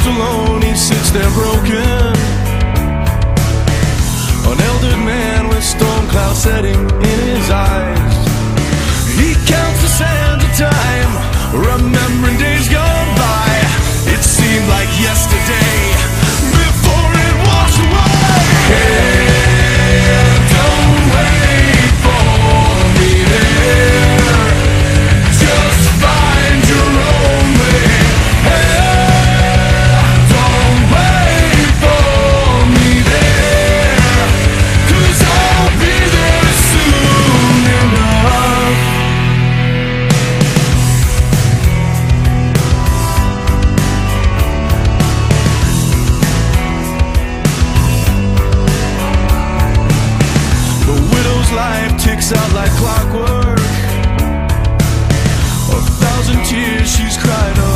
left alone, he sits there broken. An elder man with storm clouds setting in his eyes. life ticks out like clockwork. A thousand tears she's cried.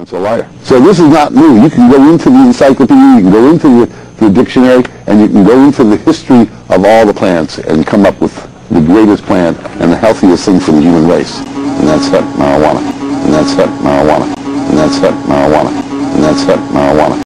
It's a liar. So this is not new. You can go into the encyclopedia, you can go into the, the dictionary, and you can go into the history of all the plants and come up with the greatest plant and the healthiest thing for the human race. And that's hemp marijuana. And that's hemp marijuana. And that's hemp marijuana. And that's hemp marijuana.